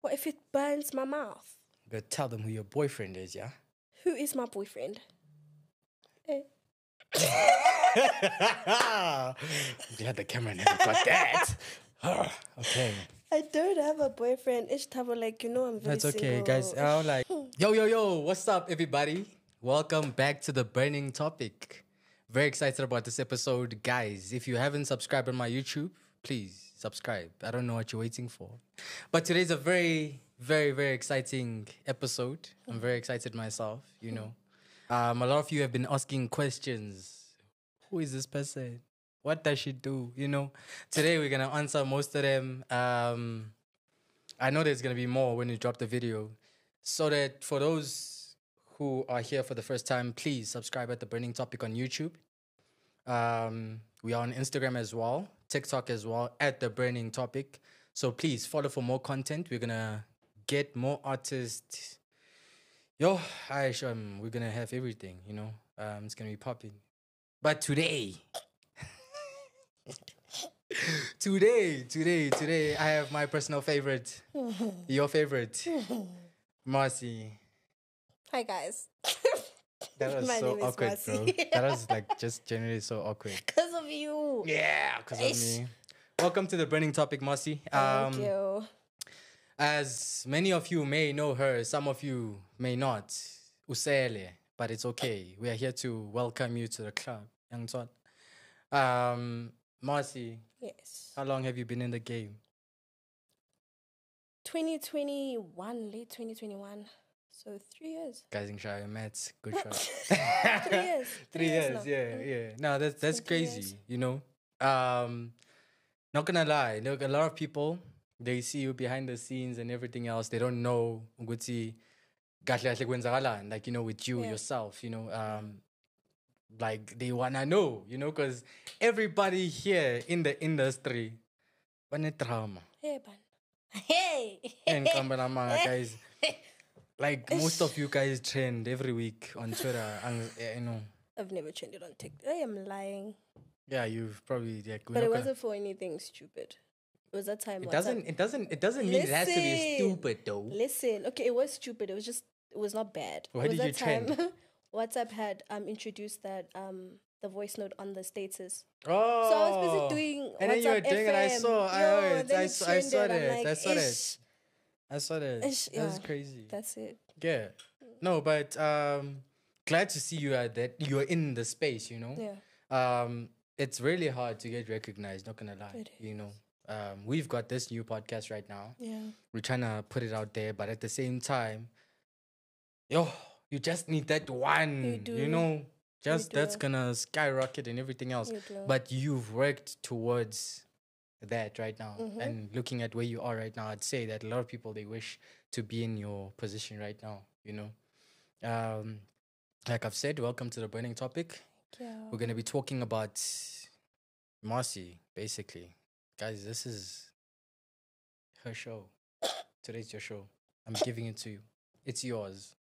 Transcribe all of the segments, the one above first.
What if it burns my mouth? Go tell them who your boyfriend is, yeah? Who is my boyfriend? Eh. you had the camera never got that. okay. I don't have a boyfriend. It's trouble, like you know, I'm very That's okay, single. guys. I'm like, yo, yo, yo, what's up, everybody? Welcome back to the burning topic. Very excited about this episode, guys. If you haven't subscribed on my YouTube, please subscribe. I don't know what you're waiting for, but today's a very, very, very exciting episode. I'm very excited myself. You know, um, a lot of you have been asking questions. Who is this person? What does she do? You know, today we're gonna answer most of them. Um, I know there's gonna be more when you drop the video. So that for those who are here for the first time, please subscribe at the Burning Topic on YouTube. Um, we are on Instagram as well, TikTok as well, at the Burning Topic. So please follow for more content. We're gonna get more artists. Yo, I um, we're gonna have everything. You know, um, it's gonna be popping. But today, today, today, today, I have my personal favorite, your favorite, Marsey. Hi guys. That was My so awkward, bro. That was like just generally so awkward. Because of you. Yeah, because of me. Welcome to the burning topic, Marsey. Thank Um, you. as many of you may know her, some of you may not. Usele, but it's okay. We are here to welcome you to the club, young Todd. Um, Marsey, Yes. how long have you been in the game? 2021, late 2021. So three years. Guys in Shire Mets, good shot. Three years. Three years, now. yeah, yeah. No, that's that's years. crazy, you know. Um, not gonna lie, look, a lot of people they see you behind the scenes and everything else. They don't know ukuthi kahle kahle kwenzakalani, like you know, with you Yeah. yourself, you know. Um, like they wanna know, you know, because everybody here in the industry, bane drama. Hey, man. Hey. And guys, like most of you guys trend every week on Twitter, and you know. I've never trended on TikTok. I am lying. Yeah, you've probably yeah. But it wasn't for anything stupid. It was that time. It doesn't. It doesn't. It doesn't mean it has to be stupid though. Listen, okay, it was stupid. It was just, it was not bad. Why it was did you that time trend? WhatsApp had um introduced that um the voice note on the status. Oh. So I was busy doing And then you were WhatsApp doing it. I saw. I Yo, I it saw. I saw trended. I'm. I saw that. I saw that. Ish, That's crazy. That's it. Yeah. No, but um, glad to see you at that. You're in the space. You know. Yeah. Um, it's really hard to get recognized. Not gonna lie. It You know. Um, we've got this new podcast right now. Yeah. We're trying to put it out there, but at the same time, yo, you just need that one. You, do. you know, just that's gonna skyrocket and everything else. You. But you've worked towards that right now, Mhm. and looking at where you are right now, I'd say that a lot of people they wish to be in your position right now. You know, um, like I've said, welcome to the burning topic. We're gonna be talking about Marsey, basically. Guys, this is her show. Today's your show. I'm giving it to you. It's yours.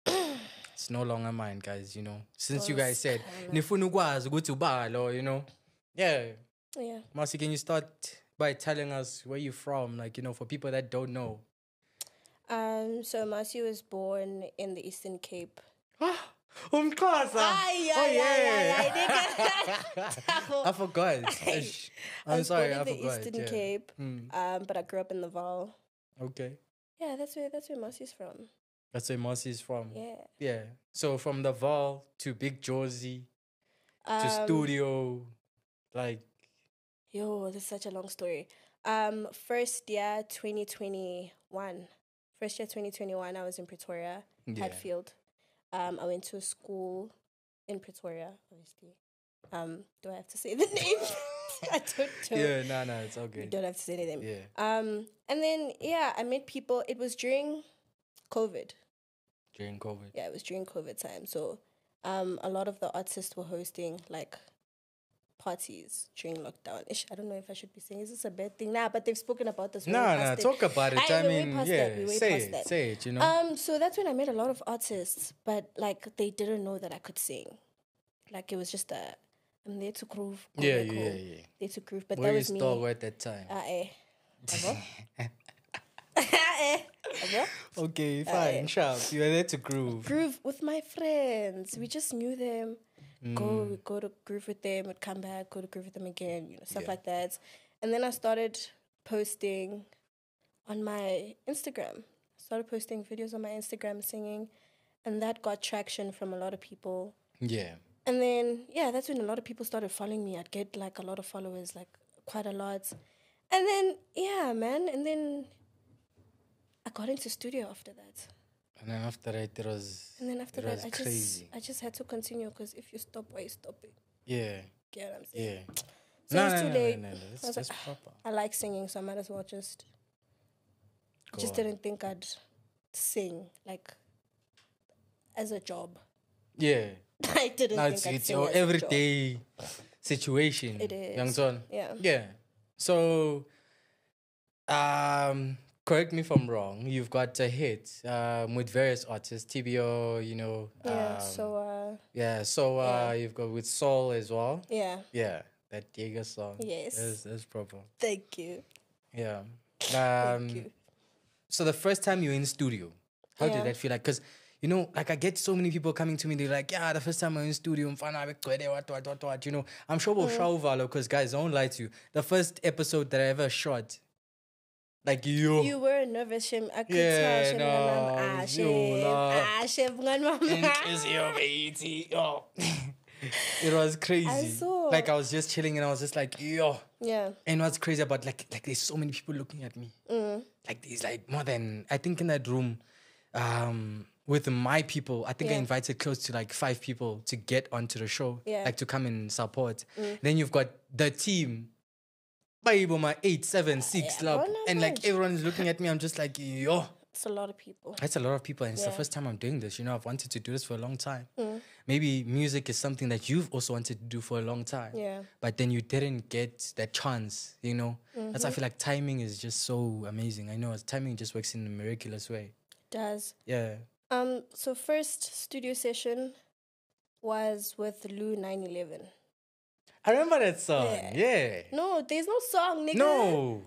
It's no longer mine, guys, you know. Since you guys said, "Nifuna ukwazi ukuthi lo," you know. Yeah. Yeah. Marsey, can you start by telling us where you're from? Like, you know, for people that don't know. Um. So Marsey was born in the Eastern Cape. Umxhosa. Ay, Oh yeah. I forgot. Ish. I I'm was sorry, born I the forgot. Eastern yeah. Cape. Mm, Um. But I grew up in the Vaal. okay. Yeah. That's where. That's where Marsey's from. That's where Marsey's from. Yeah. Yeah. So from the Vaal to Big Josie to Um, studio, like Yo, this is such a long story. Um, first year 2021. First year 2021, I was in Pretoria, yeah. Hatfield. Um, I went to a school in Pretoria, obviously. Um, do I have to say the name? I don't know. Yeah, no, no, it's all good. You don't have to say anything. Yeah. Um, and then yeah, I met people. It was during COVID. During COVID. Yeah, it was during COVID time. So, um, a lot of the artists were hosting like parties during lockdown. Ish, I don't know if I should be saying is this a bad thing? Nah, but they've spoken about this. No, no, it. talk about it. I way mean, yeah, that, say it, that. say it. You know. Um, so that's when I met a lot of artists, but like they didn't know that I could sing. Like it was just a, I'm there to groove. yeah, back yeah, yeah. There to groove, but Where that was me. still at that time? Ah, eh. Ah, eh. Okay, fine, sharp. You were there to groove. groove with my friends. We just knew them. Mm. Go go to groove with them, would come back, go to groove with them again, you know, stuff Yeah. like that. And then I started posting on my Instagram. Started posting videos on my Instagram singing, and that got traction from a lot of people. Yeah. And then yeah, that's when a lot of people started following me. I'd get like a lot of followers, like quite a lot. And then yeah, man, and then I got into studio after that. And then after that, it was. And then after that, I just crazy. I just had to continue because if you stop, why you stopping? Yeah. Get what I'm saying? Yeah. So no, it's no, too no, late. No, no, no. I That's, was like, proper. I like singing, so I might as well just. Go just on. didn't think I'd sing like as a job. Yeah. I didn't think it's, I'd it's sing your as a job. everyday situation. It is. Young son. Yeah. Yeah. So, um, correct me if I'm wrong. You've got a hit um, with various artists, TBO, you know. Yeah. um, so uh, yeah. So uh, you've got with Soul as well. yeah. Yeah, that Diego song. Yes. that's, that's proper. Thank you. Yeah. Thank Um, you. so the first time you're in studio, how Yeah. did that feel like? Because you know, like I get so many people coming to me, they're like, "Yeah, the first time I'm in studio, mfana bekugcwele, what, what, what, what." You know, I'm sure we'll Mm. show Valo because guys, I don't lie to you. The first episode that I ever shot, like you, You were nervous. I could Yeah, no, you Shem. lah. Shem. ngan mama. Inhliziyo beyithi, yo. it was crazy. saw. Like I was just chilling and I was just like, yo. Yeah. And what's crazy about like like there's so many people looking at me. Mm. Like there's like more than I think in that room, um, with my people, I think I Yeah. invited close to like five people to get onto the show. Yeah. Mm. Like to come and support. Then you've got the team. Baibo my eight, seven, six, Yeah, lab. bona and like manje. everyone's looking at me. I'm just like, yo. It's a lot of people. That's a lot of people, and it's the first time I'm doing this. You know, I've wanted to do this for a long time. Mm. Maybe music is something that you've also wanted to do for a long time. Yeah. But then you didn't get that chance, you know? That's why I feel like timing is just so amazing. I know timing just works in a miraculous way. It Does. Yeah. Um. So first studio session was with Lou 911. I remember that song. Yeah. Yeah. No, there's no song, nigga. No.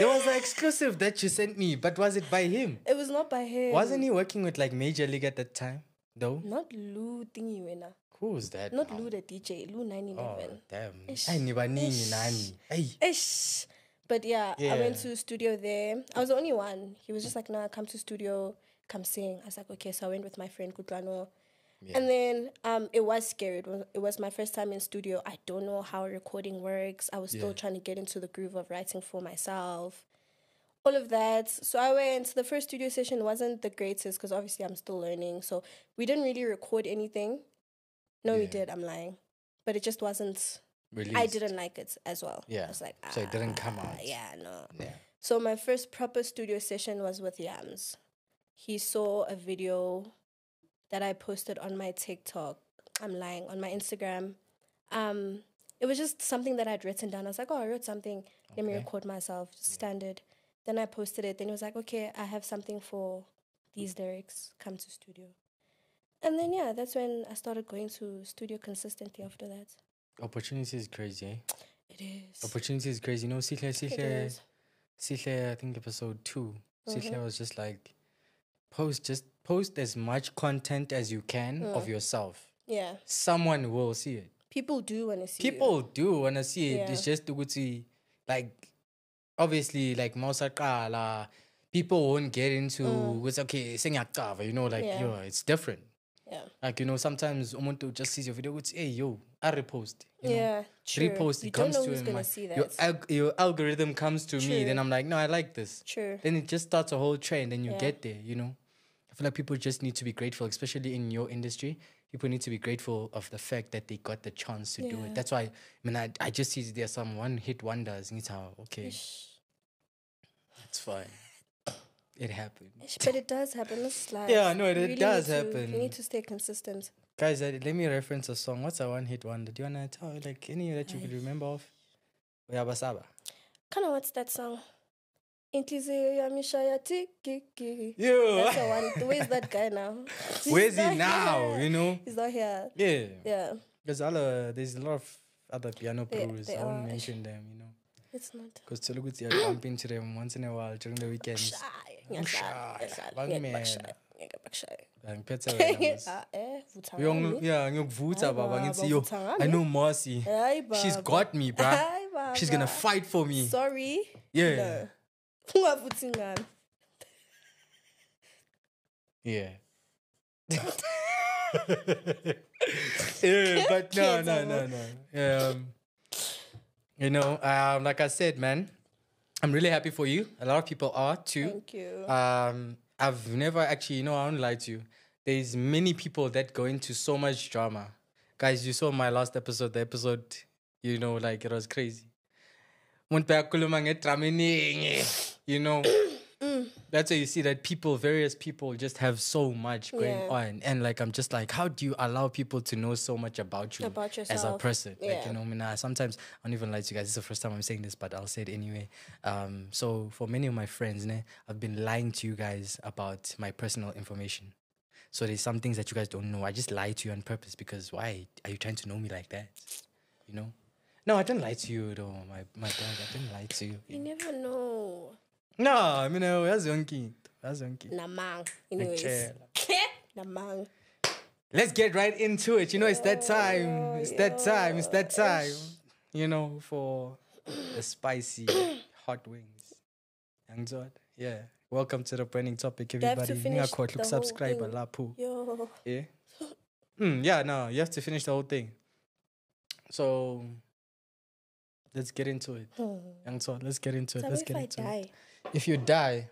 there was an exclusive that you sent me, but was it by him? It was not by him. Wasn't he working with like Major League at that time? Though? Not Lou thingy winner. Who was that? Not now? Lou the DJ. Lou 911. Oh, damn. Ish. Ay, Ish. nani. Ay. Ish. But yeah, I went to studio there. I was the only one. He was just like, nah, come to studio, come sing. I was like, okay. So I went with my friend Kutlano. And then um, it was scary. It was, it was my first time in studio. I don't know how recording works. I was still Yeah. trying to get into the groove of writing for myself. All of that. So I went. The first studio session wasn't the greatest because obviously I'm still learning. So we didn't really record anything. No, we did. I'm lying. But it just wasn't really I didn't like it as well. Yeah. I was like, So it didn't come "Ah, out." Yeah, no. Yeah. So my first proper studio session was with Yams. He saw a video that I posted on my TikTok. I'm lying on my Instagram. Um, it was just something that I'd written down. I was like, oh, I wrote something. Let me record myself. Standard. Then I posted it. Then it was like, okay, I have something for these lyrics. Come to studio. And then yeah, that's when I started going to studio consistently after that. Opportunity is crazy, eh? It is. Opportunity is crazy. You know, Sihle, Sihle. Sihle, I think episode 2 Mm-hmm. Sihle was just like, post, just post as much content as you can Mm. of yourself. Yeah. Someone will see it. People do want to see. People do want to see it. It's just to see, like, obviously, like, Mausakala, people won't get into, it's okay, sing you know, like, Mm. Yeah. yo, it's different. Yeah. Like, you know, sometimes umuntu just sees your video, it's, hey, yo, I repost. You know? Yeah. True. repost You it comes know to who's in gonna my- see your, that. alg- your algorithm comes to me then i'm like no i like this True. then it just starts a whole trend and you Yeah. get there you know feel like people just need to be grateful especially in your industry people need to be grateful of the fact that they got the chance to do it that's why i mean i, I just see there's some one hit wonders and it's how okay Ish. it's fine it happened Ish, But it does happen. It's like Yeah, no, it- you it really does happen. You need to stay consistent. guys uh, let me reference a song what's a one hit wonder do you want to tell like any that you could remember of Uyabasaba. Kind of what's that song? Inhliziyo yami ishaya tiki-ki. Yo. That's the one. Where's that guy now? Where's he now? here. You know? He's not here. Yeah. Yeah. There's other there's a lot of other piano They- pros. they I won't are. mention them, you know. It's not. Because to look at you, bump into them once in a while during the weekends. Shy. Ngiyahlala, Ushaya, ngiyahlala, ngeke bangimela. bakushaye, ngeke bakushaye. Angiphethe wena, mos. Eh, vutha Uyong- ngami. yeah ngiyokuvutha Hayi baba ngithi yo i know Marsey Hayi she's got me bruh she's gonna fight for me Sorry. Yeah. No. Ngami. yeah. Yeah but no no no no. Um you know um like I said man I'm really happy for you. A lot of people are too. Thank you. um i've never actually you know i don't lie to you. There's many people that go into so much drama. Guys you saw my last episode the episode you know like it was crazy Umuntu bayakhuluma ngedrama eningi, you know. That's why you see that people various people just have so much going Yeah. on. And like i'm just like how do you allow people to know so much about you About as a person? Like you know I mean, uh, sometimes i don't even lie to you guys this is the first time i'm saying this but i'll say it anyway. Um so for many of my friends ne, i've been lying to you guys about my personal information. So there's some things that you guys don't know. I just lie to you on purpose because why are you trying to know me like that? You know no i didn't lie to you though my my dog i didn't lie to you You never know. no i mean uh, that's yonke into, that's yonke into. Namang. Anyways. Namang. Let's get right into it. You know, it's that time. It's that time. It's that time. You know, for the spicy hot wings. Young Zod. Yeah. Welcome to the burning topic, have to everybody. finish Ningakhohlwa the whole ukusubscribe thing. lapho. Yo. Yeah. Mm, yeah, no, you have to finish the whole thing. So let's get into it. Hmm. Young Zod, let's get into it. So let's if get I into die, it. If you die,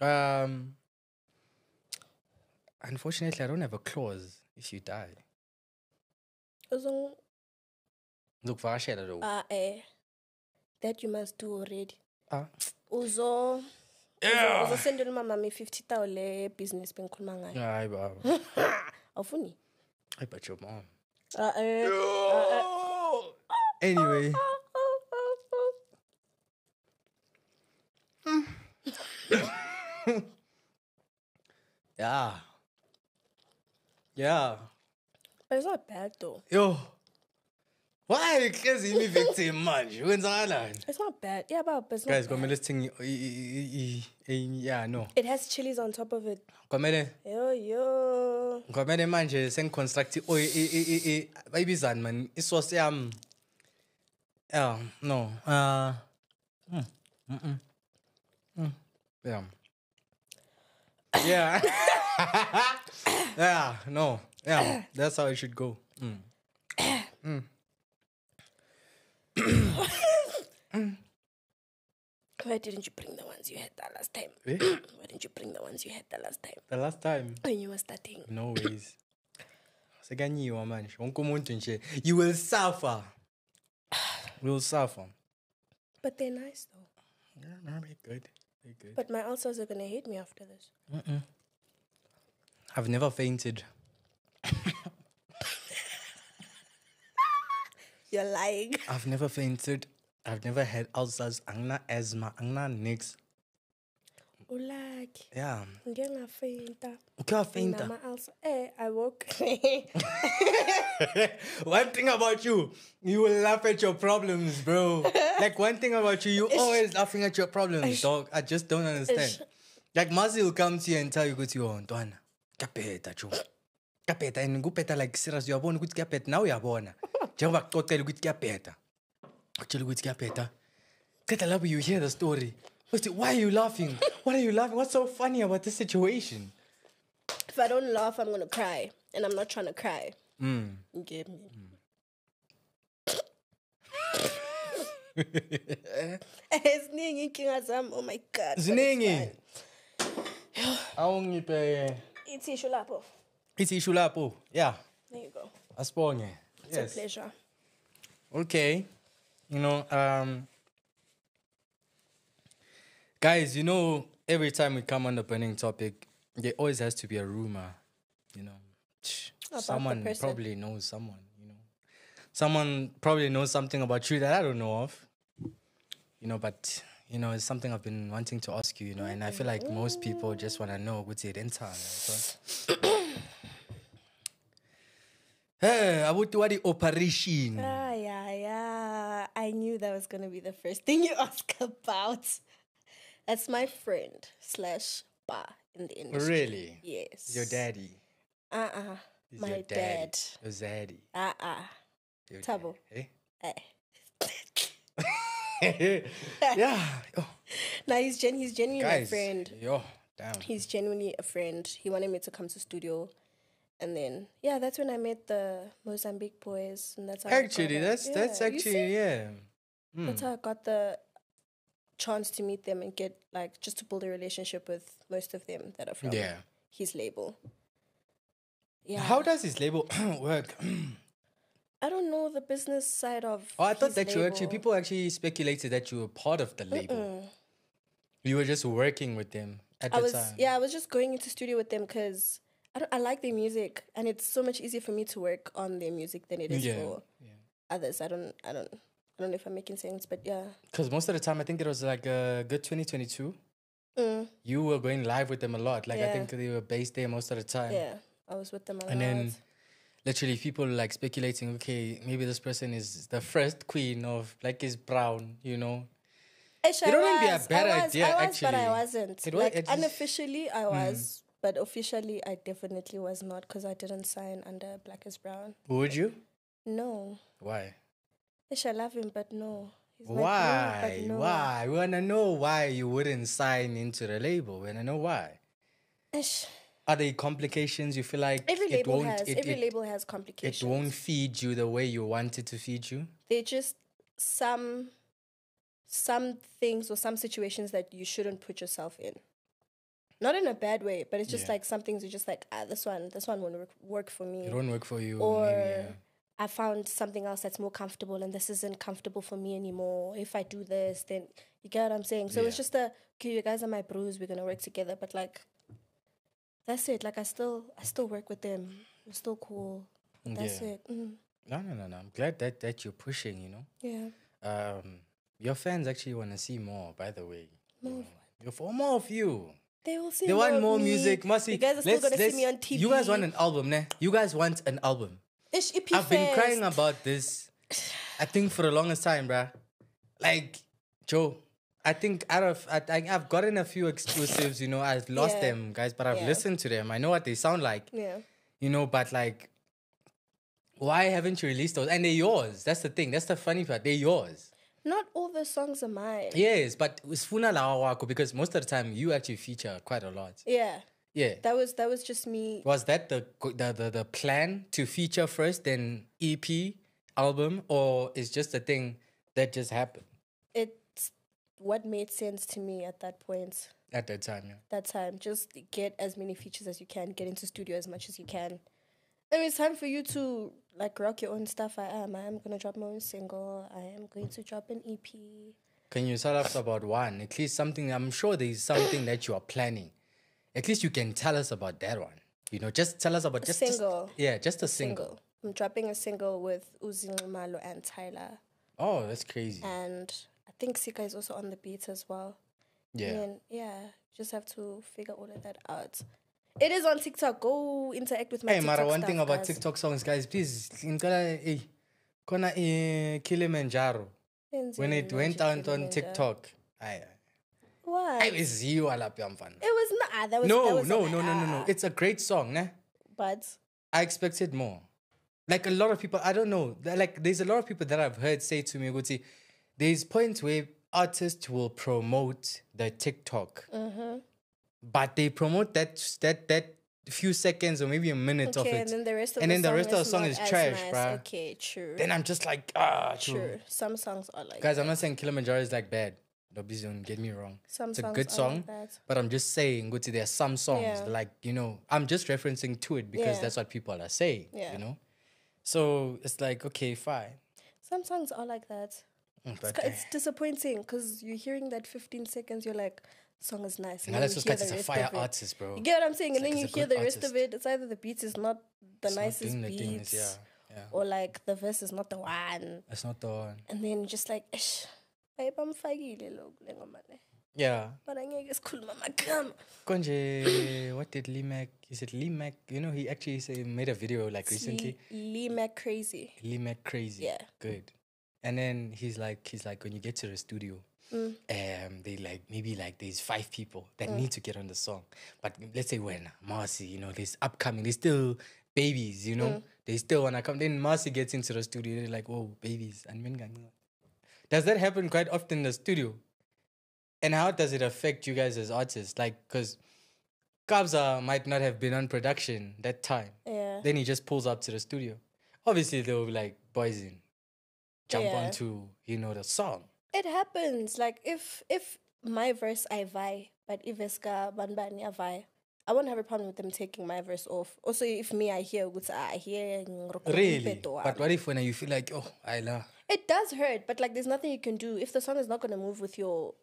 um unfortunately I don't have a clause if you die. uzong ngizokuvakashela lo ah eh that you must do already. ah Uzo Yeah. uzosendela umamami 50,000 le business bengikhuluma ngayo. hayi baba Awufuni? hayi but your mom Ah eh. anyway yeah yeah But it's not bad though. yo why hlezi imi victim manje kwenzakalani It's not bad. Yeah, but it's not guys bad. i- i- i- i- yeah no It has chilies on top of it. kwamele Yo yo. kwamele manje sengiconstruct oy bayibizani man isosi yami yeah no uh mm, mm, mm, yeah yeah yeah no yeah that's how it should go mm. Why didn't you bring the ones you had the last time? Eh? Why didn't you bring the ones you had the last time? the last time When you were starting. no ways sekanyiwa manje wonke umuntu nje you will suffer you will suffer But they're nice though. yeah, they're good they're good But my ulcers are gonna hate me after this. I've never fainted. You're lying. I've never fainted. I've never had ulcers. Angna asthma. Angna nix. Ulaki. Yeah. Ngeke ngafeinta. I fainted. Nama ulcer. Eh, I woke. one thing about you, you will laugh at your problems, bro. like one thing about you, you always laughing at your problems, dog. I just don't understand. Like Mazi will come to you and tell you, "Good, you on, Twana. Kapeta, chu. Kapeta, and kupeta like serious. Uyabona ukuthi kuyapeta. Now uyabona. Njengoba kuxoxela ukuthi kuyapeta. Utshela ukuthi kuyapeta. Qeda lapho you hear the story. Uthi, Why are you laughing? What are you laughing? What's so funny about this situation? if I don't laugh, I'm gonna cry. And I'm not trying to cry. Mm. You get me? Eziningi inkinga zami. Oh my god. Ziningi. Awungiphe Ithishu lapho. ithishu lapho. Yeah. There you go. Asibonge. It's Yes. a pleasure. Okay. You know, um guys, you know, every time we come on the burning topic, there always has to be a rumor, you know. the someone probably knows someone, you know. Someone probably knows something about you that I don't know of. You know, but you know, it's something I've been wanting to ask you, you know, and I feel like most people just want to know what's it in time. Hey, I would do the operation. Ah, yeah, yeah. I knew that was gonna be the first thing you ask about. That's my friend slash bar in the industry. Really? Yes. Your daddy. Uh uh He's My your daddy. dad. Your zaddy. Uh uh Your Thabo. daddy, Eh. eh? yeah. Oh, No, he's gen he's genuinely guys. friend. Yo, damn. He's genuinely a friend. He wanted me to come to studio. And then yeah, that's when I met the Mozambique boys and that's how I got Actually, that's that's Yeah, you actually yeah. Hmm. That's how I got the chance to meet them and get like just to build a relationship with most of them that are from Yeah. his label. Yeah. How does his label work? I don't know the business side of. oh, I thought that you actually people actually speculated that you were part of the label. You were just working with them at I the was time. yeah, I was just going into studio with them because I don't, I like their music and it's so much easier for me to work on their music than it is Yeah, for others. I don't I don't I don't know if I'm making sense, but yeah. Because most of the time, I think it was like a good 2022. Mm, You were going live with them a lot. Like I think they were based there most of the time. yeah, I was with them a And lot. And then literally people like speculating, okay, maybe this person is the first queen of Black is Brown, you know? Ish, It I wouldn't be a bad I was, idea, I was, but I wasn't. It wa- like it just- Hmm. unofficially, I was, but officially, I definitely was not because I didn't sign under Black is Brown. Would you? No, Why? Ish, I love him, but no. He's my bro, Why? but no. Why? We wanna know why you wouldn't sign into the label. We wanna know why. Ish. Are there complications you feel like Every it label won't has it, every it, label has complications. it won't feed you the way you want it to feed you? They're just some some things or some situations that you shouldn't put yourself in. Not in a bad way, but it's just Yeah. like some things are just like ah, this one, this one won't work, work for me. It won't work for you. or maybe, yeah. I found something else that's more comfortable and this isn't comfortable for me anymore. If I do this, then you get what I'm saying. So it's just a okay, you guys are my bros, we're gonna work together. But like that's it. Like I still I still work with them. We're still cool. That's Yeah. it. Mm, No, no, no, no. I'm glad that, that you're pushing, you know? yeah. Um, your fans actually want to see more, by the way. More You know. For more of you. They will see They want more me. music. Must You guys are still gonna see me on TV. You guys want an album, ne? You guys want an album. Ish EP I've been crying about this, I think, for the longest time, bruh. Like, Joe, I think out of, I, I, I've gotten a few exclusives, you know, I've lost Yeah. them, guys, but I've Yeah. listened to them. I know what they sound like, Yeah. you know, but like, why haven't you released those? And they're yours. That's the thing. That's the funny part. They're yours. Not all the songs are mine. Yes, but it's Funa Lawa Wako because most of the time you actually feature quite a lot. Yeah. Yeah. That was that was just me. Was that the the the, the plan to feature first, then EP album, or is just a thing that just happened It's what made sense to me at that point. at that time? Yeah. That time. Just get as many features as you can, get into studio as much as you can. I mean, it's time for you to like rock your own stuff. I am. I am gonna drop my own single. I am going to drop an EP. Can you tell us about one? At least something. I'm sure there is something that you are planning. At least you can tell us about that one. You know, just tell us about just just- single. yeah, just a single. Single. I'm dropping a single with Uzi Malo and Tyler, Oh, that's crazy. and I think Sika is also on the beat as well. yeah. And then, yeah, just have to figure all of that out. It is on TikTok. Go interact with my Hey, TikTok Mara, one stuff, thing about guys. TikTok songs, guys, please, kona eh, Kilimanjaro. When it went out on. TikTok, I, Why? I was you alapya mfana. it was not. ah, That was, No, that was no, no, no, no, no. ah, It's a great song, ne? But I expected more. Like a lot of people, I don't know. Like there's a lot of people that I've heard say to me, Guti, there's points where artists will promote the TikTok, Mm-hmm. but they promote that that that few seconds or maybe a minute of it, and then the rest of and the then the song rest of the is song is trash, nice. bruh. Okay, true. Then I'm just like, ah, true. True. Some songs are like Guys, I'm not saying Kilimanjaro is like bad. Please don't get me wrong. some it's a good song, like but I'm just saying, Guti, there are some songs Yeah. like you know, I'm just referencing to it because Yeah. that's what people are saying. Yeah. You know, so it's like okay, fine. Some songs are like that. Mm, It's, But it's disappointing because you're hearing that 15 seconds, you're like, song is nice. And then Unless you those hear guys the is a fire artist, bro. You get what I'm saying? and like then you hear the good rest of it. It's either the beat is not the It's not nicest doing the things, yeah, yeah. or like the verse is not the one. It's not the one. And then just like, ish, I'm fagile lo kule ngoma le." Yeah. But angeke sikhuluma amagama. Konje, what did Lee Mac? Is it Lee Mac? You know, he actually say, made a video like recently. Lee McKrazy. Lee McKrazy. Yeah. Good. And then he's like, he's like, when you get to the studio, Mm. um, they like maybe like there's five people that need to get on the song. But let's say when Marsey, you know, there's upcoming, there's still babies, you know, they still wanna come. Then Marsey gets into the studio, they're like, oh, babies. And men gang- does that happen quite often in the studio? And how does it affect you guys as artists? Like, because Kabza uh, might not have been on production that time. Yeah. Then he just pulls up to the studio. Obviously, they'll be like, boys in, jump Yeah. onto, you know, the song. It happens. Like if if my verse I vie, but if Eska Banbani I vie, I won't have a problem with them taking my verse off. Also, if me I hear I hear Really? But what if when you feel like, oh, I love. It does hurt, but like there's nothing you can do. If the song is not gonna move with your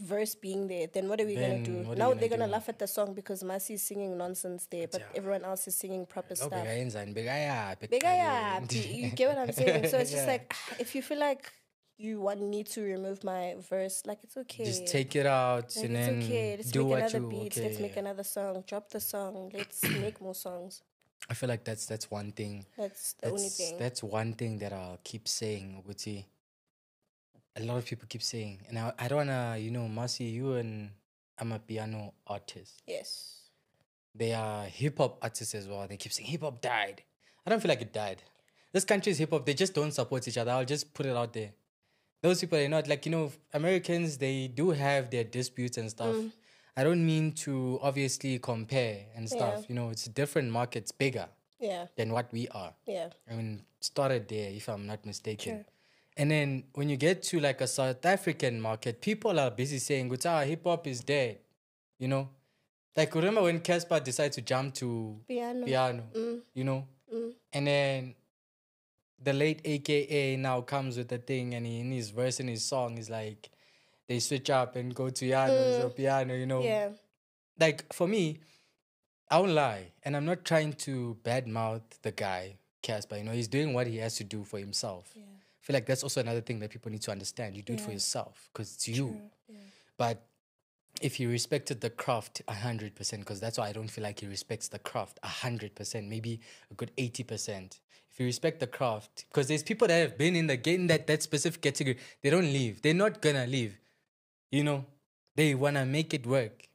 verse being there, then what are we Then gonna do? what are you Now gonna they're gonna do? laugh at the song because Masi is singing nonsense there, but Yeah. everyone else is singing proper Oh, stuff. bekayenzani, bekayaphi Bigger, yeah. You get what I'm saying? So it's just Yeah. like if you feel like you want me to remove my verse, like it's okay. Just take it out Like, and it's then okay. Let's do make another beat. okay, Let's make another song. Drop the song. Let's make more songs. I feel like that's that's one thing. That's the only thing. that's one thing that I'll keep saying. Ukuthi, a lot of people keep saying, and I, I don't wanna, you know, Marsey, you and I'm a piano artist. yes. They are hip hop artists as well. They keep saying hip hop died. I don't feel like it died. This country's hip hop. They just don't support each other. I'll just put it out there. Those people are not like you know Americans. They do have their disputes and stuff. Mm. I don't mean to obviously compare and stuff. Yeah. You know, it's different markets, bigger Yeah. than what we are. Yeah. I mean, started there, if I'm not mistaken. Sure. And then when you get to like a South African market, people are busy saying, "Guitar hip hop is dead." You know, like remember when Cassper decided to jump to Piano. piano, Mm. you know, Mm. and then the late AKA now comes with the thing, and he, in his verse in his song is like, they switch up and go to piano, so piano, you know, Mm. Yeah. like for me, I won't lie, and I'm not trying to badmouth the guy, Cassper. You know, he's doing what he has to do for himself. Yeah. I feel like that's also another thing that people need to understand. You do it for yourself because it's you. Yeah. But if he respected the craft a hundred percent, because that's why I don't feel like he respects the craft a hundred percent, maybe a good eighty percent. If you respect the craft, because there's people that have been in the game that that specific category, they don't leave. They're not gonna leave. You know, they wanna make it work.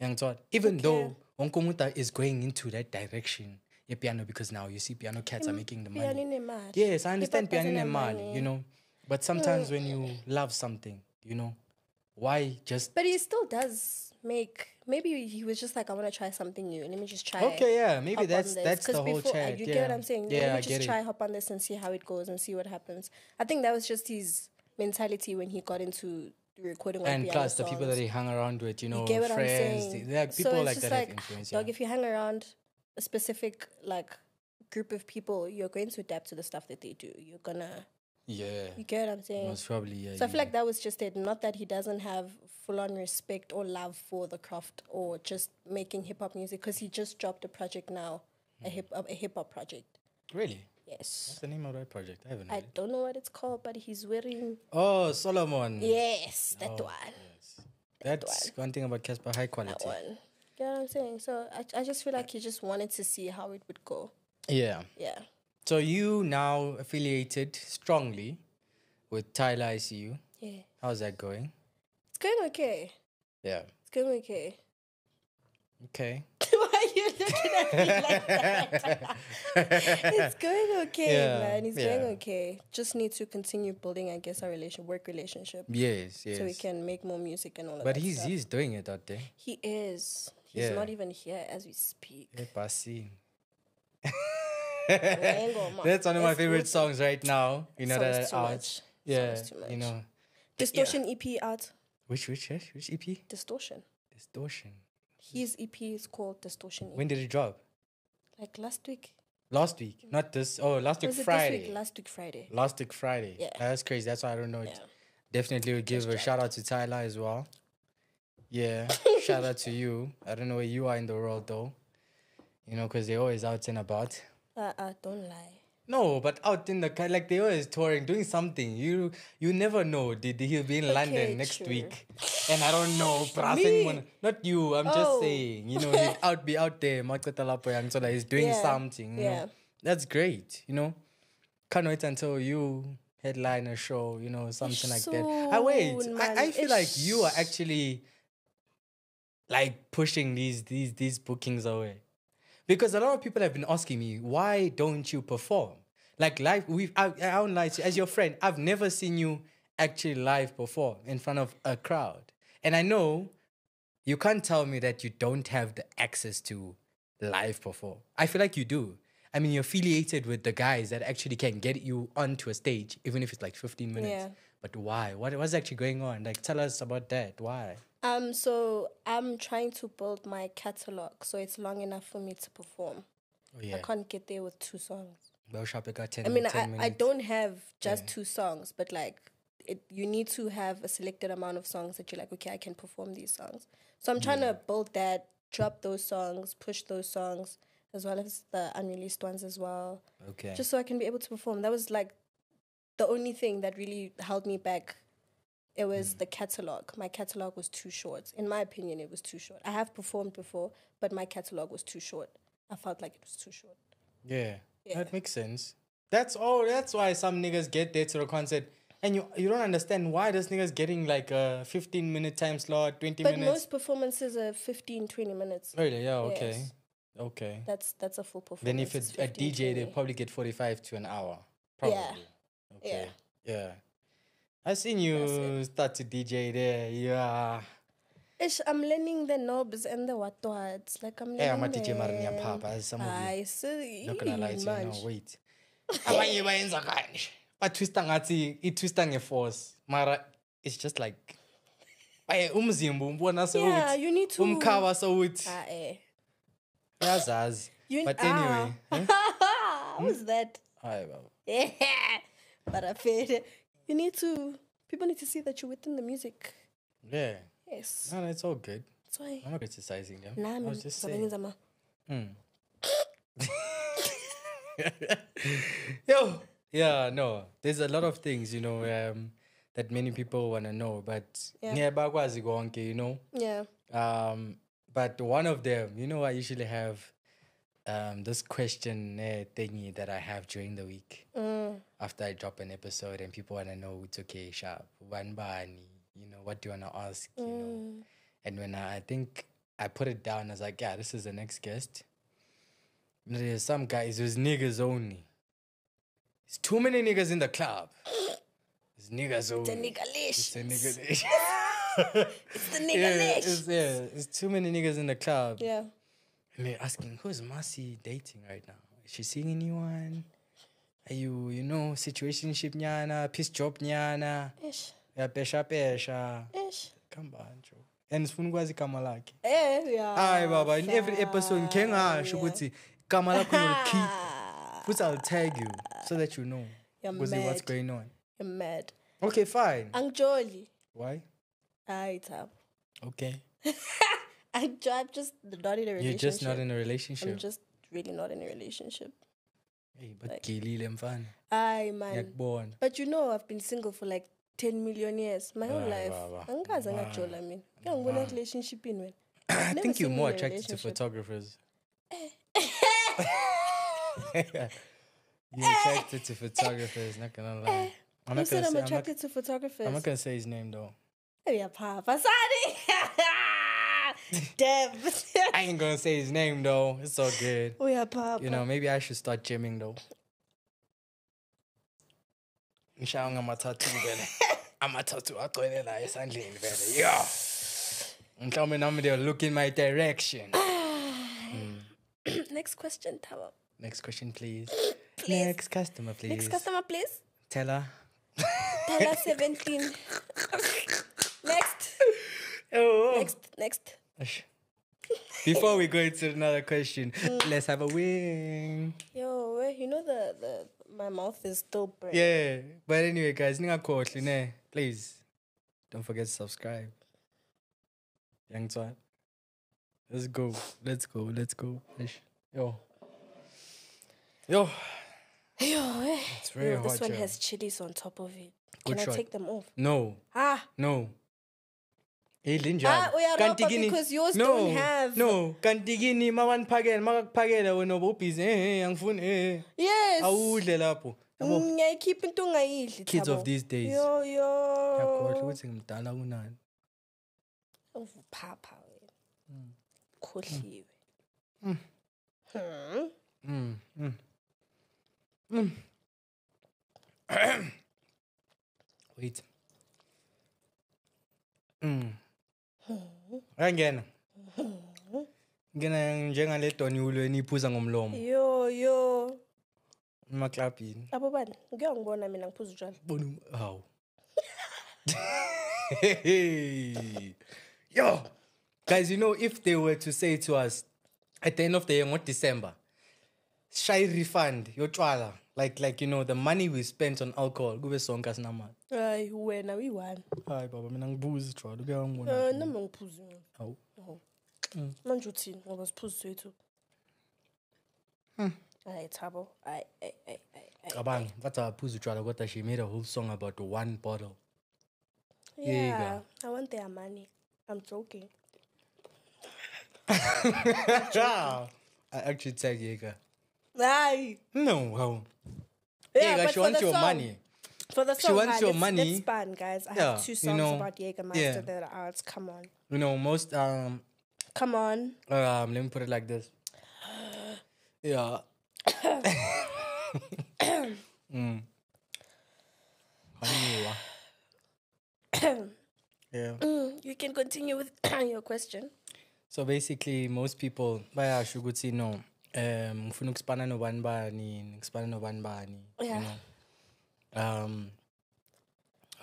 Young thought, even Okay. though Onkomuta is going into that direction, yeah, piano because now you see piano cats are making the money. Nemali. Yes, I understand piano have and mali, you know. But sometimes mm. when you love something, you know, why just But he still does make. Maybe he was just like, I want to try something new. Let me just try. Okay, yeah, maybe that's that's the whole before- chat. You yeah. get what I'm saying? Yeah, Let I me just get try it. hop on this and see how it goes and see what happens. I think that was just his mentality when he got into recording. And plus the people that he hung around with, you know, you friends, they- like So people it's like just that like, influence. dog, yeah. if you hang around a specific like group of people, you're going to adapt to the stuff that they do. You're gonna, yeah, you get what I'm saying? most probably. Yeah, So I feel like that was just it. Not that he doesn't have full on respect or love for the craft or just making hip hop music, because he just dropped a project now, Hmm. a hip a hip hop project. really. Yes. What's the name of that project? I haven't. I it. don't know what it's called, but he's wearing Oh, Solomon. yes, that Oh, one, yes. That's one one. thing about Cassper, high quality. that one. You know what I'm saying? So I I just feel like he just wanted to see how it would go. Yeah. Yeah. So you now affiliated strongly with Tyler ICU. Yeah. How's that going? It's going okay. Yeah. It's going okay. Okay. Are looking at me like that? it's going okay, Yeah, man. It's yeah. going okay. Just need to continue building, I guess, our relation work relationship, Yes, yes. so we can make more music and all of but he's stuff. he's doing it out there. he is. He's Yeah. not even here as we speak. Eh, hey, Pasi. That's one of my favorite songs right now. You know that too out. much. Yeah, you know Distortion EP out. which which which EP? Distortion. Distortion. His EP is called Distortion. EP. When did it drop? Like last week. Last week, not this. Oh, last week Friday. week? Last week Friday. last week Friday. Yeah. that's crazy. That's why I don't know. Yeah. Definitely would give a shout out to Tyler as well. Yeah, shout out to you. I don't know where you are in the world though. You know, because they're always out and about. Uh, uh, don't lie. No, but out in the ca- like they always touring, doing something. You you never know. Did he'll be in Okay, London next week, and I don't know. Prasen Not you. I'm just Oh. saying. You know, he'd out be out there. Makota lapo yang so like he's doing Yeah, something. You know? yeah. that's great. You know, can't wait until you headline a show. You know, something like that. I wait. I, I feel like you are actually like pushing these these these bookings away because a lot of people have been asking me why don't you perform? Like live we've I, I lie to you, as your friend i've never seen you actually live perform in front of a crowd. And i know you can't tell me that you don't have the access to live perform. I feel like you do. I mean you're affiliated with the guys that actually can get you onto a stage even if it's like 15 minutes. Yeah. but why? What, what's actually going on? Like tell us about that. Why Um, so I'm trying to build my catalog so it's long enough for me to perform. oh yeah I can't get there with two songs. Well, Sharp got 10, I mean, 10 I, I don't have just two songs, but like it, you need to have a selected amount of songs that you're like, okay, I can perform these songs. So I'm trying to build that, drop those songs, push those songs, as well as the unreleased ones as well, okay just so I can be able to perform. That was like the only thing that really held me back. It was Mm. the catalog. My catalog was too short. In my opinion, it was too short. I have performed before, but my catalog was too short. I felt like it was too short. Yeah, Yeah. that makes sense. That's all. That's why some niggas get there to the concert, and you you don't understand why this niggas getting like a fifteen minute time slot, twenty But minutes. most performances are 15, 20 minutes. really, yeah, okay, Yes. okay. That's that's a full performance. Then if it's a 15, DJ, they probably get forty five to an hour. Probably. Yeah. Okay. Yeah. I seen you start to DJ there. Yeah. Ish, I'm learning the knobs and the what whats. Like I'm learning. Yeah, I'm a DJ Marin them. Papa. As some of you. I see. Not gonna lie to you. No, wait. Abanye bayenza kanje. Batwista ngathi itwista ngeforce. Mara it's just like baye umzimba umbona Yeah, sewuthi you need to. umkhaba sewuthi eh. uyazazi. But anyway, ah. huh? Who's that? Hayi baba. Yeah. But I feel you need to. People need to see that you're within the music. Yeah. Yes. No, no, it's all good. That's why. I'm not criticizing them. Nah, I was just saying. Mm. Yo, yeah, no. There's a lot of things, you know, um, that many people want to know, but Yeah. you know. Yeah. Um, but one of them, you know, I usually have um, this questionnaire thingy that I have during the week Mm. after I drop an episode, and people want to know it's okay, sharp, one bani, you know, what do you want to ask, you know. Mm. And when I, I think I put it down, I was like, yeah, this is the next guest. There's some guys, there's niggas only. There's too many niggas in the club. There's niggas only. nigga It's a nigga. It's the nigga yeah, it's, yeah, it's too many niggas in the club. Yeah. And they're asking, who's Marsey dating right now? Is she seeing anyone? Are you, you know, situationship nyana, peace job nyana, Ish. ya pesha pesha. Ish. Come on, Joe. And sifuna ukwazi igama lakhe. Eh, yeah. Hayi baba, in every episode ngikhe ngasho yeah. ukuthi igama lakho keep. Ah, Futhi I'll tag you so that you know. You're Because what's mad. going on. You're mad. Okay, fine. Angijoli. Why? Hayi Thabo. Okay. I'm I'm just not in a relationship. You're just not in a I'm just really not in a relationship. Hey, but like- gilile mfana. Aye, man. But you know, I've been single for like 10 million years. My whole life. baba. Angikaze ngajola mina. Ngiyangibona relationship in wena. I think you're more you in a attracted to photographers. you're attracted to photographers, not gonna lie. I'm not said gonna I'm say, I'm not, attracted to photographers? I'm not gonna say his name though. Yeah, Papa. Sorry. Deb. I ain't gonna say his name though. It's all good. oh, yeah, Papa. You know, maybe I should start gymming though. ngishaya ngama-tattoo vele ama-tattoo agcwele la esandleni vele yo mhlawumbe nami they'll look in my direction Next question, Tabo. next question please, next customer please Next customer, please. tell her Tell us 17. next. oh. Next. Next. Before we go into another question let's have a wing Yo, you know the, the my mouth is still burning. yeah but anyway guys ne please don't forget to subscribe young twat let's go let's go let's go yo yo Yo, eh. It's very Yo, this hot, one yeah. has chilies on top of it. Can Good I shot. take them off? No, Ah, no. Idli njalo. Ah, Kanti kini- no, don't have- No, kanti kini mawaniphakela makakuphakela wena ubhizi eh eh angifuni eh. yes. Awudle lapho. Ngiyayikhipha into ungayidli. Kids of these days. Yo yo. ukuthi ngimdala kunani. Uvuphapha wena. Khohliwe. Mm. Mm. Mm. Wait. Mm. Ayangena. Ngena njengale doni ulweni iphuza ngomlomo Yo yo. emaklabhini. Abo bani? Ngeke ngibona mina ngiphuza utshwala. Bona um- hawu. Yo. Guys, you know if they were to say to us at the end of the year what December shy refund yotshwala like like you know the money we spent on alcohol kube sonke asinamali. Hayi wena uyi-one. Hayi baba mina ngibuza ijwala kuya ngibona. Eh nami ngiphuza mina. Hawu. Manje uthini ngoba siphuzi swethu? Hayi Thabo. Hayi hayi hayi. Cabanga, bathi aphuza ijwala kodwa she made a whole song about one bottle. Yeah, I want their money. I'm joking. I actually tag Jaeger. Hayi. No, how? Yeah, Jaeger, but she for wants the your song- money. For the She song, wants hi, your let's, money. Let's ban, guys. I Yeah, have two you songs know, about Jägermeister yeah. that are out. Come on. You know, most um Come on. um let me put it like this. Yeah. mm. Honey, yeah. Mm, you can continue with your question. So basically most people bayasho ukuthi no um ngifuna ukuspana nobani bani ngispana nobani bani you Yeah. know um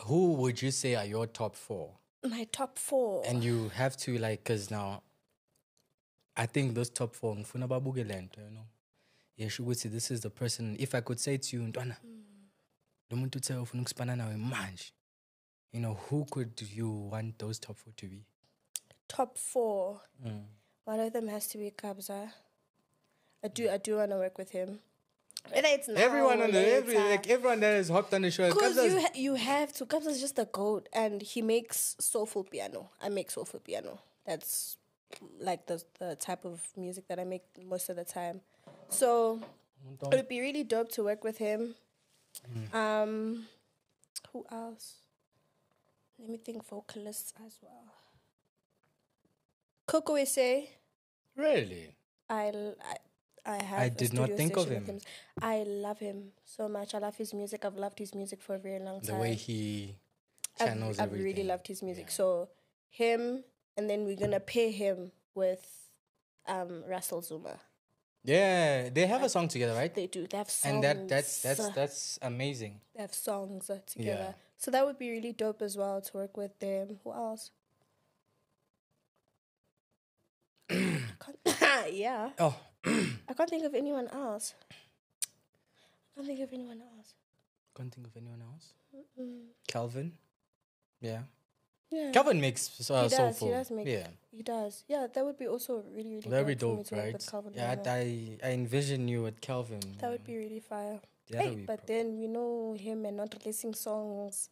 who would you say are your top 4 My top four. and you have to like cuz now I think those top 4 ngifuna babuke lento you know yesho ukuthi this is the person if I could say to you ntwana lo muntu uthe ufuna ukuspana nawe manje you know who could you want those top 4 to be top four. Mm. One of them has to be Kabza. I do. I do want to work with him. Whether it's now Everyone on the every like everyone that has hopped on the show. Because you ha- you have to. Kabza's just a goat, and he makes soulful piano. I make soulful piano. That's like the the type of music that I make most of the time. So it would be really dope to work with him. Um, who else? Let me think. Vocalists as well. Coco Isse. really. I, I, I have. I did not think of him. I love him so much. I love his music. I've loved his music for a very long time. The way he I've, channels I've really loved his music. So him, and then we're gonna pair him with um Russell Zuma. Yeah, they have a song together, right? They do. They have songs. And that that's that's that's amazing. They have songs uh, together. Yeah. So that would be really dope as well to work with them. Who else? Yeah, Oh, I can't think of anyone else. I can't think of anyone else. can't think of anyone else. Kelvin. Yeah. Yeah. Kelvin makes uh, he does. soulful. He does make. yeah. He does. Yeah, that would be also really, really Very dope, for me dope, to right? Yeah, I, I envision you with Kelvin. that would be really fire. Yeah, Hey, but then we know him and not releasing songs.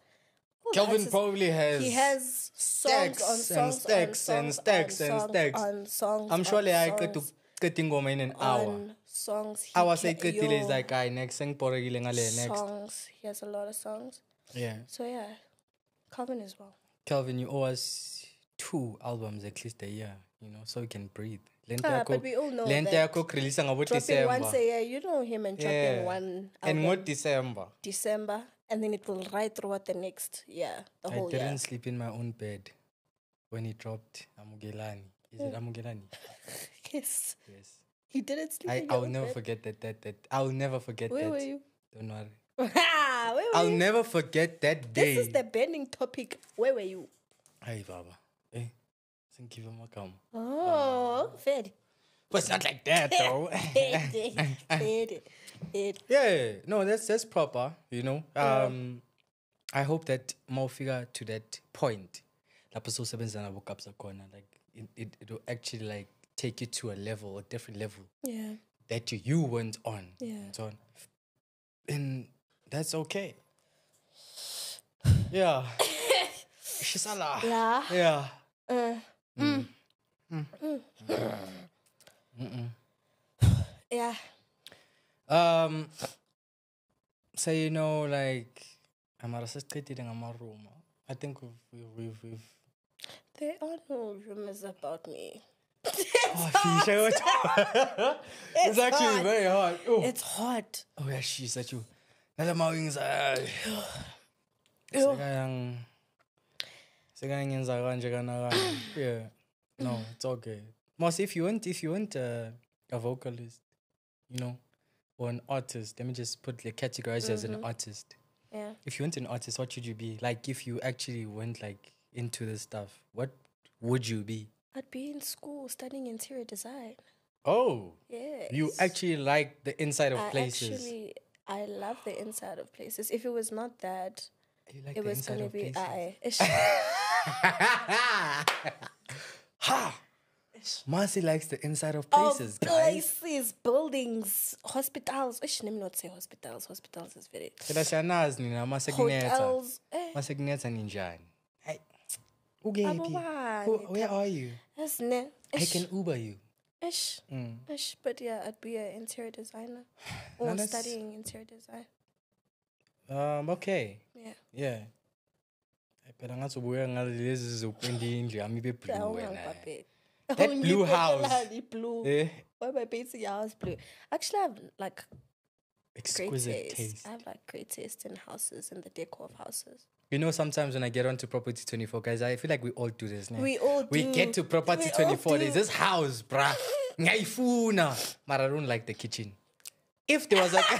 The Calvin probably has. He has songs on stacks songs and stacks on and songs stacks and stacks. on songs. I'm sure on like I could songs get ingoma in an hour. songs. He Hour ca- is like I next sengiporekile ngale next. songs. He has a lot of songs. Yeah. So yeah, Kelvin as well. Kelvin, you owe us two albums at least a year, you know, so you can breathe. Lento Ah, yakho- but we all know lento that yakho ukurelease ngabo dropping December. once a year. You know him and dropping Yeah. one And album what December? December, and then it will ride throughout the next year, the whole I whole didn't year. sleep in my own bed when he dropped Amukelani. Is it Amukelani? Yes, Yes. he didn't sleep. I, I'll never bed. forget that, that, that. I'll never forget Where that. were you? Don't worry. Where were I'll you? never forget that day. This is the burning topic. Where were you? Hey, Baba. Hey, thank you for my come. Oh, fed. But it's not like that, though. yeah, no, that's that's proper. You know, um, I hope that more figure to that point. Lapho sosebenza nabo Kabza khona, like it, it it will actually like take you to a level, a different level Yeah, that you, you weren't on. Yeah. and So on. and that's okay. Yeah. Shisala. Yeah. Yeah. Uh, mm. Yeah. Um so you know like amara sesiqedile ngama-room i think we've, we've, we've, we've There are no rumors about me. Oh, Fisha, what- it's actually very hot. oh, It's hot. oh yeah she's at you nala mawings ay Ew. sekayang sekayangenza kanje kana kanje yeah no it's okay Mos, if you want if you want uh, a vocalist you know or an artist let me just put like categorize you as an artist Yeah. if you want an artist, what should you be? Like, if you actually went like into this stuff, what would you be? I'd be in school studying interior design. Oh, Yeah. you actually like the inside of I places. actually I love the inside of places. If it was not that, like it was inside gonna be places. I. Ish. ha! Marsey likes the inside of Of places, guys. places, buildings, hospitals. Ish, let me not say hospitals. Hospitals is very Phela siyanazi nina masekunetha. hotels. Eh, Masekunetha ninjani? Hey. Ukephi? Abobani, Who- Where are you? Yes, ne. I can Uber you. ish, Mm. ish. But yeah, I'd be an interior designer or that's- studying interior design. Um, okay. Yeah. Yeah. Phela ngathi ubuye ngalezi zopenda indlu yami ibe blue wena. That That blue house. Blue. Eh? Why my basic house blue? Actually, I have like great Exquisite taste. taste. I have like great taste in houses and the decor of houses. You know, sometimes when I get onto Property 24, guys, I feel like we all do this. ne? We all We get to Property We 24, there's this house, bruh. Ngaifuna. But I don't like the kitchen. If there was like, if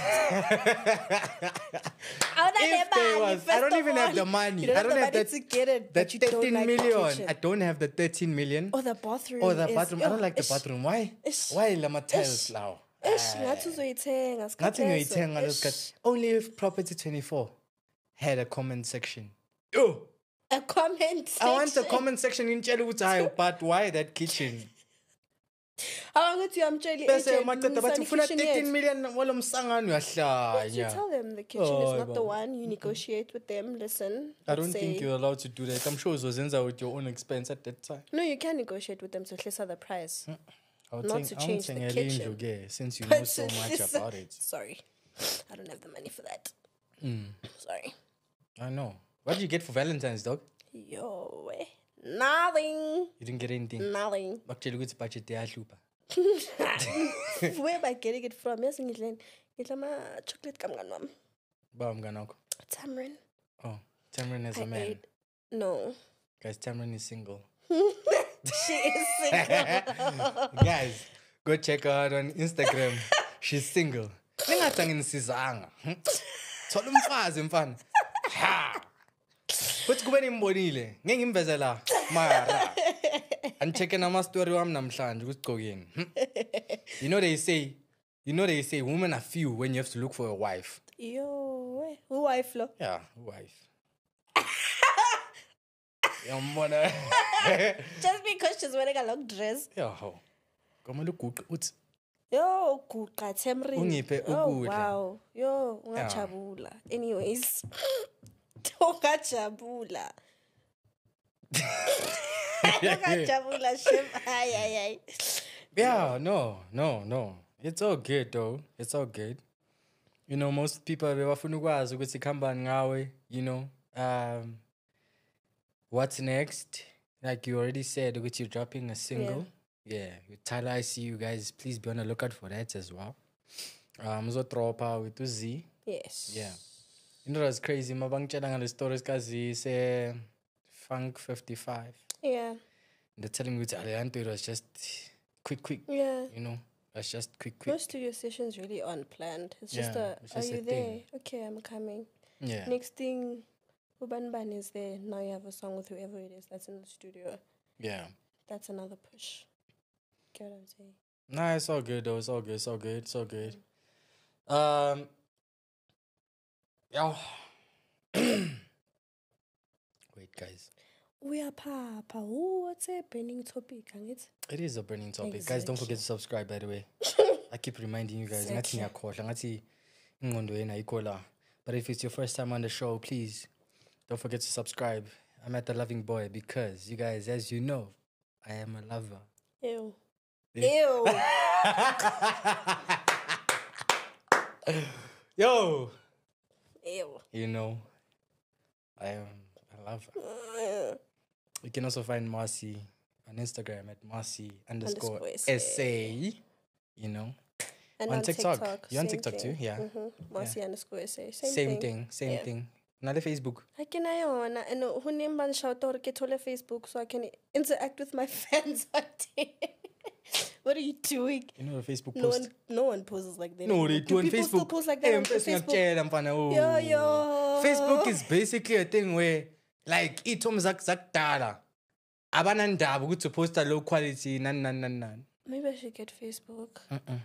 there was, I don't even have the money. Don't I have don't the have money that, to get it. that but 13 like the million. I don't have the 13 million. Or the bathroom. Or the is- bathroom. I don't oh, like the bathroom. Why? Ish. Why lama tiles now? Ish, ngathi uzoyithenga Ngathi sikhathi leso. ngiyoyithenga Ish. Ah. lesikhathi. Only if Property 24 had a comment section. Oh, A comment I want the section. comment section ngitshela ukuthi hayi but why that kitchen? Awangithi uyamtshela Bese i-agent, maqeda bathi "Lungisani ufuna kitchen 13 yethu?" million walo msangano You uyahlanya. tell them the kitchen Oh, is not the one. You negotiate with them. Listen. I don't say, think you're allowed to do that. I'm sure it uzozenza with your own expense at that time. No, you can negotiate with them to hlisa the price. I'll Not think- to I'll change the kitchen. ke, since you But know so much about it. Sorry, I don't have the money for that. Mm. Sorry. I know. What did you get for Valentine's, dog? Yo, eh. nothing, You didn't get anything. nothing. Bakutshela ukuthi budget yahlupha. Where am I getting it from? Yes, ngidla ama chocolate kamngani wami. Ba mngane wakho. Tamarind. Oh, Tamron is I a man. ate. No, Guys, Tamron is single. she is single. Guys, go check her out on Instagram. She's single. Ningathi anginisizanga. hm? Thola umfazi mfana. Ha. Kuthi kube nimbonile. Ngeke ngimveze la. Mara. Angicheke nama story wami namhlanje ukuthi gqokeni. hm? You know they say, you know they say women are few when you have to look for a wife. Yo, eh. Who wife lo? Yeah, wife. Yambona. Just because she's wearing a long dress. Yeah, ho. Kumele uguqe uthi Yo, guqa tamarind. Ungiphe ukudla. wow. Yo, ungajabula. Anyways. Ungajabula. Ungajabula, Shem. Ay, ay, ay. Yeah, no, no, no. It's all good though. It's all good. You know, most people bebafuna ukwazi ukuthi ikhambani ngawe, you know. Um what's next? Like you already said, ukuthi you're dropping a single. Yeah, with Tyler ICU guys. Please be on the lookout for that as well. Um uzodropa with uZ. Yes. Yeah. You know that's crazy. Mabangitshela ngale stories because kazi se Funk 55. Yeah. They're telling me ukuthi Alejandro it was just quick quick, Yeah. you know. That's just quick quick. No studio sessions really unplanned. It's just Yeah, a, it's are a you there? Okay, I'm coming. Yeah. Next thing, Uban Ban is there. Now you have a song with whoever it is that's in the studio. Yeah. That's another push. Get what I'm saying? Nah, it's all good though. It's all good. It's all good. It's all good. Um. Yeah. Wait, guys. We are papa. Ooh, what's a burning topic? And it's It is a burning topic. Guys, don't forget to subscribe, by the way. I keep reminding you guys. Exactly. ngiyakhohlwa. Ngathi ingqondo yena ayikho la. But if it's your first time on the show, please don't forget to subscribe. I'm at the loving boy because you guys, as you know, I am a lover. Ew. Yeah. Ew. Yo, Ew. you know, I am a lover. You can also find Marsey on Instagram at Marsey underscore Underscore SA. You know, And On on, TikTok. TikTok. You're on TikTok too? thing. Yeah. Mhm. Marsey underscore SA. Same, same, thing. thing, same Yeah. thing. Another Facebook. I can I on and who name ban shout out the Facebook so I can interact with my fans on there. What are you doing? You know the Facebook No post. one, no one poses like that. No, they anymore. do on Facebook. Still post like that Hey, on I'm pressing up Facebook. chair, I'm fine. Oh. Yo, yo. Facebook is basically a thing where, like, itom zakudala abanandaba ukuthi uposta low quality nani nani nani nani. Maybe I should get Facebook, Uh-uh.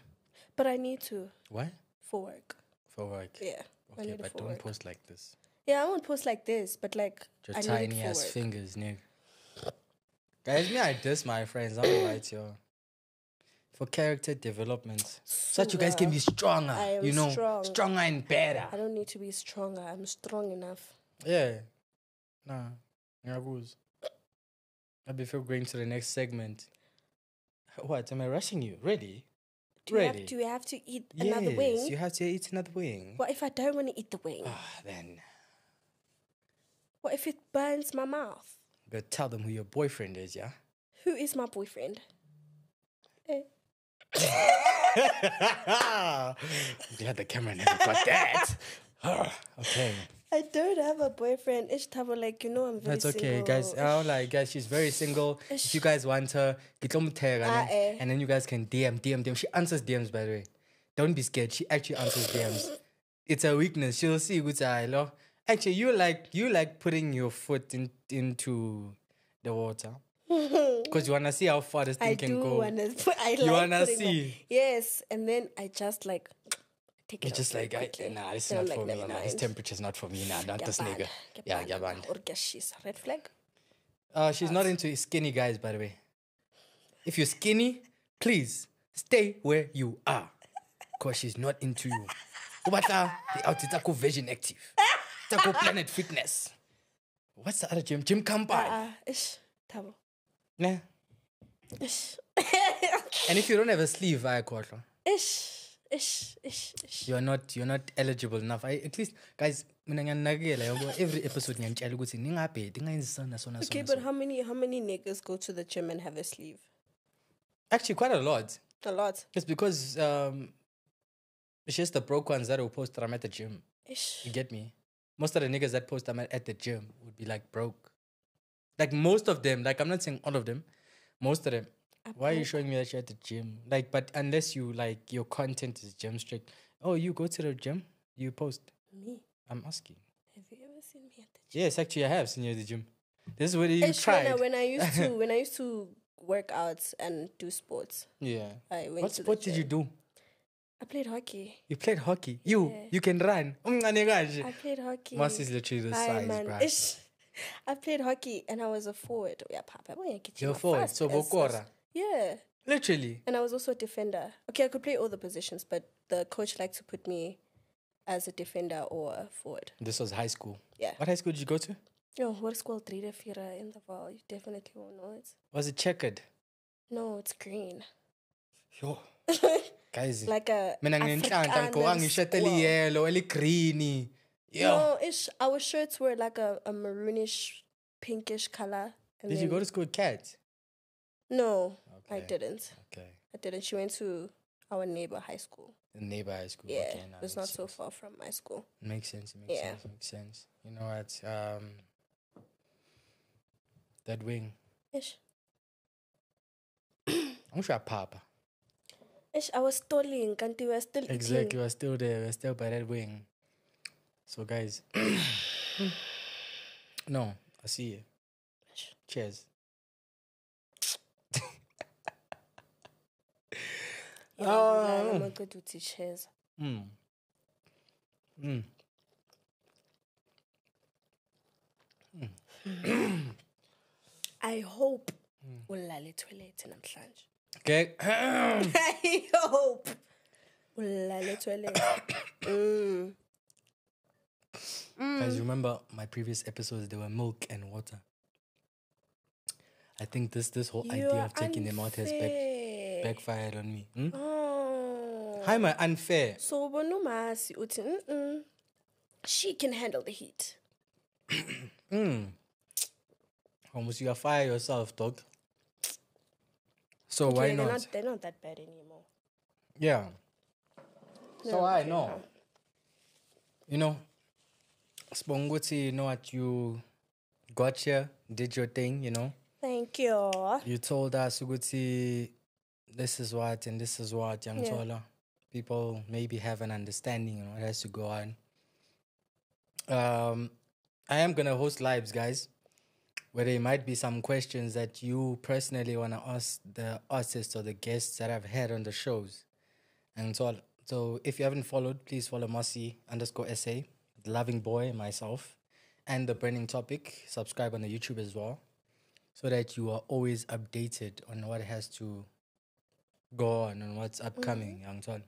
but I need to What? for work. For work. Yeah, Okay, but don't work. post like this. Yeah, I won't post like this, but like Your I tiny ass work. fingers, nigga. Guys, me I diss my friends. I'm right, yo. For character development, so that you guys can be stronger. I am you know, strong. stronger and better. I don't need to be stronger. I'm strong enough. Yeah. Nah. Ngiyakuzwa. Now before going to the next segment. What? Am I rushing you? Ready? Do you, Ready? have, do you have to eat yes, another wing? you have to eat another wing. What if I don't want to eat the wing? Ah, then What if it burns my mouth? go tell them who your boyfriend is, yeah? Who is my boyfriend? Glad the camera never got that. Ah, okay. I don't have a boyfriend. Ish Tabo, like you know, I'm very That's okay, single. guys. Oh, like, guys, she's very single. If you guys want her, get on tag, and, Ah, then, you guys can DM, DM, DM. She answers DMs, by the way. Don't be scared. She actually answers DMs. It's a weakness. She'll see what's I love. Actually, you like you like putting your foot in, into the water because you wanna see how far this thing I can do go. wanna. I You like wanna see. yes, and then I just like take it. It's just like, I, nah, is I'm not for me. Nah, this mind. temperature's not for me. Nah, not this nigga. Yeah, yeah, Or kuyashisa. Red flag. Uh, she's not into skinny guys, by the way. If you're skinny, please stay where you are. Because she's not into you. Ubata, the outfit ako Virgin Active. Taco Planet Fitness. What's the other gym? Gym Kampai. Ah, ish, Tabo. Nah. Ish, And if you don't have a sleeve, I quarter. ish, ish, ish, ish. You're not you're not eligible enough. I, at least guys, mina ngiyanakekela yabo every episode ngiyantshela ukuthi ningabhedi ngingayenzi sona Okay, but how many how many niggas go to the gym and have a sleeve? Actually quite a lot. A lot. It's because um it's just the broke ones that will post that I'm at the gym. Ish. You get me? Most of the niggas that post I'm at at the gym would be like broke. Like most of them, like I'm not saying all of them, most of them. Why are you showing me that you're at the gym? Like, but unless you like your content is gym strict. Oh, you go to the gym? You post. Me? I'm asking. Have you ever seen me at the gym? Yes, actually I have seen you at the gym. This is what you Ish, when I, when I used to when I used to work out and do sports, yeah. I went What sport did you do? I played hockey. You played hockey. You, Yeah. you can run. Mm, Kanje. I played hockey. Mas is literally the size, man. I played hockey and I was a forward. Yeah, papa. boy, I get you You're forward, so Bokora. Yeah. Literally. And I was also a defender. Okay, I could play all the positions, but the coach liked to put me as a defender or a forward. This was high school. Yeah. What high school did you go to? Yo, what is called Drie Riviere in the Vaal? You definitely won't know it. Was it checkered? No, it's green. Yo. Guys. like a mina nginenhlanhla ngigqoka Afrikaner ngishirt squad. eliyellow eligreen yo No, it's Our shirts were like a, a maroonish, pinkish color. And did you go to school with cat No, I didn't. okay I didn't. She went to our neighbor high school. the neighbor high school Yeah, okay, nah, it's not makes so far from my school. makes sense it makes Yeah. sense makes sense you know what um that wing Ish. angisho papa Ish, I was stalling. Kanti we were still exactly eating. we're still there we're still by that wing so guys no i see you cheers Yeah, Oh. I'm a good with the chairs. mm. Mm. I hope Hmm. ulale toilet namhlanje. okay I hope Ulala toilet. mm. Guys, remember my previous episodes? They were milk and water. I think this this whole You idea of taking them out has back, backfired on me. Hmm? Oh. How am I unfair? So bonumasi mm she can handle the heat. Hmm. Almost you are fire yourself, dog. So why Okay, not? They're not, they're not that bad anymore. Yeah. So I know. now. You know, Sponguti, you know what you got here, did your thing, you know. Thank you. You told us Uguti this is what and this is what young Yeah. People maybe have an understanding on what has to go on. Um I am gonna host lives, guys, where there might be some questions that you personally wanna ask the artists or the guests that I've had on the shows. And so so if you haven't followed, please follow Marsey underscore SA, loving boy, myself, and the burning topic. Subscribe on the YouTube as well so that you are always updated on what has to go on and what's upcoming, young son.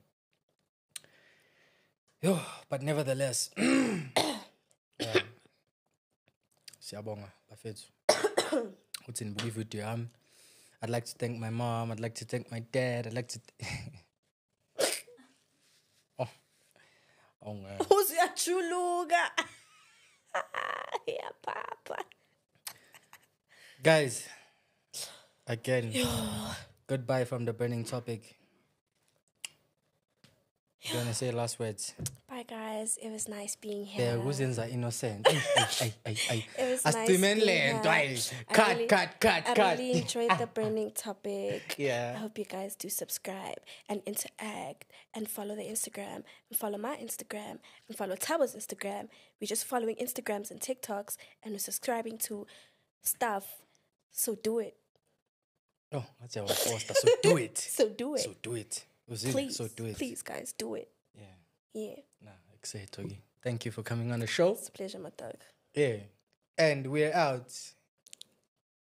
Yo, but nevertheless, um, siyabonga bafethu. Uthi nibuka ivideo yami. I'd like to thank my mom. I'd like to thank my dad. I'd like to. oh, man. Uziyachuluka. yeah, papa. Guys, again, goodbye from the burning topic. You wanna say last words? Bye guys. It was nice being here. The Yeah, kuzenza innocent. Ay, ay, ay, ay, It was nice being here. Cut, really- cut, cut, I cut. really enjoyed the burning topic. Yeah. I hope you guys do subscribe and interact and follow the Instagram and follow my Instagram and follow Tabo's Instagram. We're just following Instagrams and TikToks and we're subscribing to stuff. So do it. Oh, that's our poster. So do it. So do it. So do it. Uzile, please. So do it. Please, guys, do it. Yeah. Yeah. Nah, excited. Thank you for coming on the show. It's a pleasure, my dog. Yeah. And we're out.